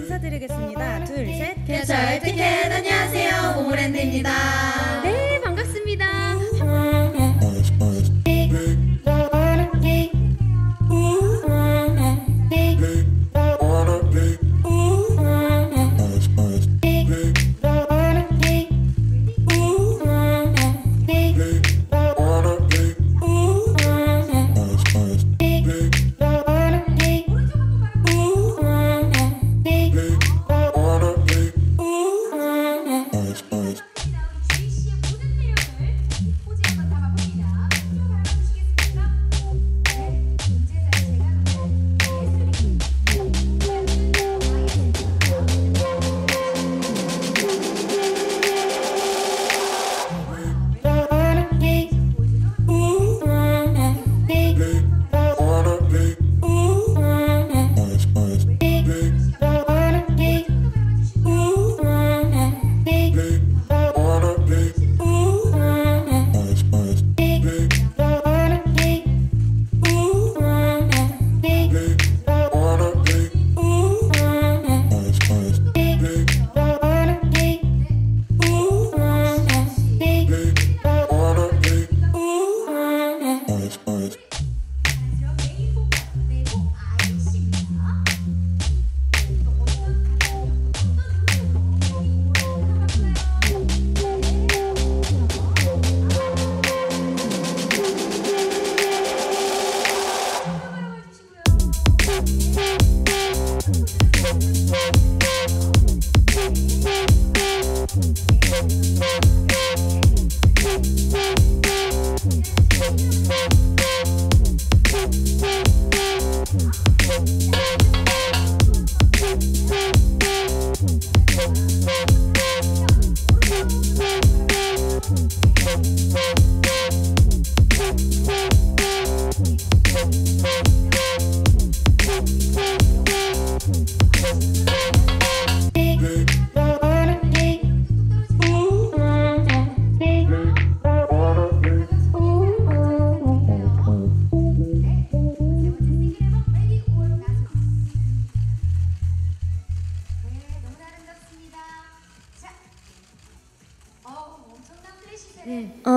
인사드리겠습니다. 둘, 셋. 개찰 티켓 안녕하세요. 오모랜드입니다. 네. 메인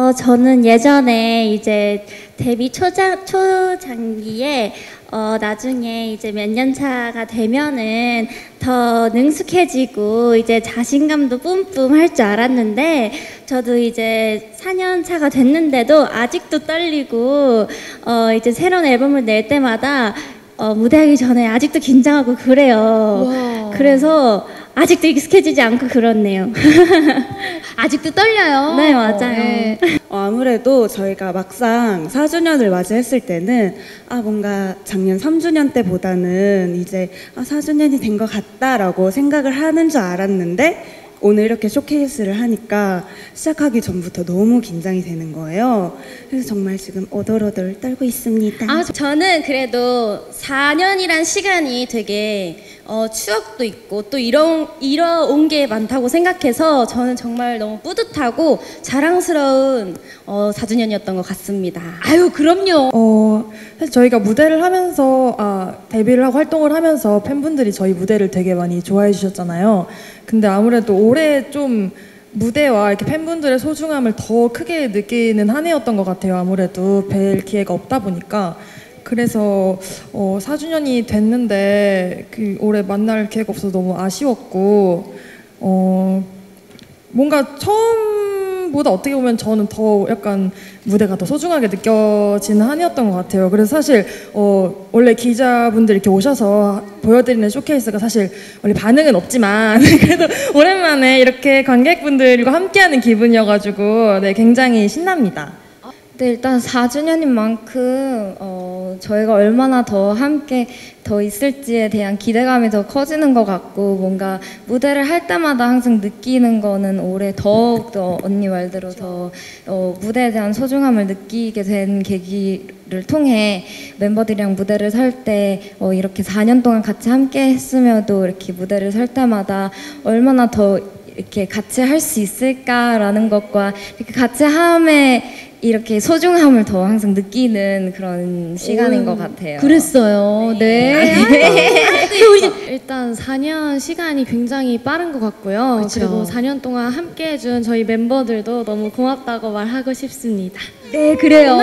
어, 저는 예전에 이제 데뷔 초장, 초장기에 어, 나중에 이제 몇 년 차가 되면은 더 능숙해지고 이제 자신감도 뿜뿜 할 줄 알았는데 저도 이제 4년 차가 됐는데도 아직도 떨리고 어, 이제 새로운 앨범을 낼 때마다 어, 무대하기 전에 아직도 긴장하고 그래요. 그래서 아직도 익숙해지지 않고 그렇네요. 아직도 떨려요. 네, 맞아요. 네. 어, 아무래도 저희가 막상 4주년을 맞이했을 때는 아 뭔가 작년 3주년 때보다는 이제 아 4주년이 된 것 같다라고 생각을 하는 줄 알았는데 오늘 이렇게 쇼케이스를 하니까 시작하기 전부터 너무 긴장이 되는 거예요. 그래서 정말 지금 오돌오돌 떨고 있습니다. 아, 저는 그래도 4년이란 시간이 되게 어, 추억도 있고 또 이런 이뤄온 게 많다고 생각해서 저는 정말 너무 뿌듯하고 자랑스러운 어, 4주년이었던 것 같습니다. 아유, 그럼요. 어, 사실 저희가 무대를 하면서, 아, 데뷔를 하고 활동을 하면서 팬분들이 저희 무대를 되게 많이 좋아해 주셨잖아요. 근데 아무래도 올해 좀 무대와 이렇게 팬분들의 소중함을 더 크게 느끼는 한 해였던 것 같아요. 아무래도 뵐 기회가 없다 보니까. 그래서 어, 4주년이 됐는데 그 올해 만날 기회가 없어서 너무 아쉬웠고 어, 뭔가 처음보다 어떻게 보면 저는 더 약간 무대가 더 소중하게 느껴지는 한 해였던 것 같아요. 그래서 사실 어, 원래 기자분들 이렇게 오셔서 보여드리는 쇼케이스가 사실 원래 반응은 없지만 그래도 오랜만에 이렇게 관객분들과 함께하는 기분이어가지고 네, 굉장히 신납니다. 네, 일단 4주년인 만큼 어, 저희가 얼마나 더 함께 더 있을지에 대한 기대감이 더 커지는 것 같고 뭔가 무대를 할 때마다 항상 느끼는 거는 올해 더욱더 언니 말대로 더 어, 무대에 대한 소중함을 느끼게 된 계기를 통해 멤버들이랑 무대를 설때 어, 이렇게 4년 동안 같이 함께 했으며도 이렇게 무대를 설 때마다 얼마나 더 이렇게 같이 할 수 있을까라는 것과 이렇게 같이 함에 이렇게 소중함을 더 항상 느끼는 그런 시간인 것 같아요. 그랬어요. 네. 일단 4년 시간이 굉장히 빠른 것 같고요. 그쵸. 그리고 4년 동안 함께 해준 저희 멤버들도 너무 고맙다고 말하고 싶습니다. 네, 그래요.